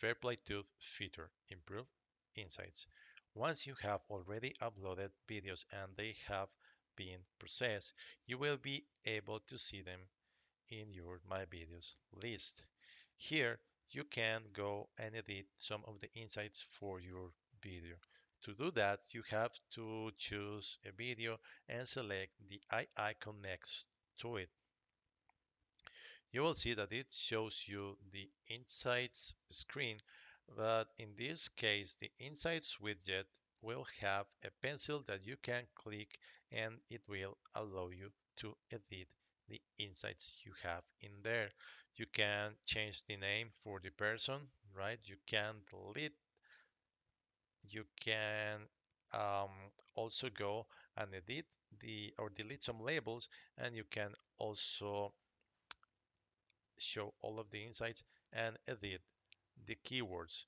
FairPlayTube feature, improve insights. Once you have already uploaded videos and they have been processed, you will be able to see them in your My Videos list. Here, you can go and edit some of the insights for your video. To do that, you have to choose a video and select the eye icon next to it. You will see that it shows you the Insights screen, but in this case, the Insights widget will have a pencil that you can click and it will allow you to edit the insights you have in there. You can change the name for the person, right? You can delete, you can um, also go and edit the or delete some labels and you can also show all of the insights and edit the keywords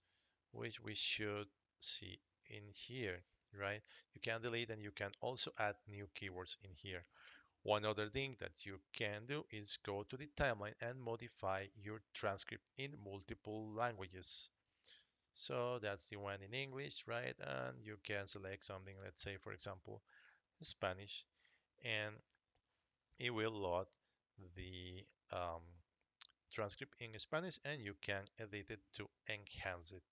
which we should see in here right? You can delete and you can also add new keywords in here. One other thing that you can do is go to the timeline and modify your transcript in multiple languages. So that's the one in English right? And you can select something let's say for example Spanish and it will load the um, transcript in Spanish and you can edit it to enhance it.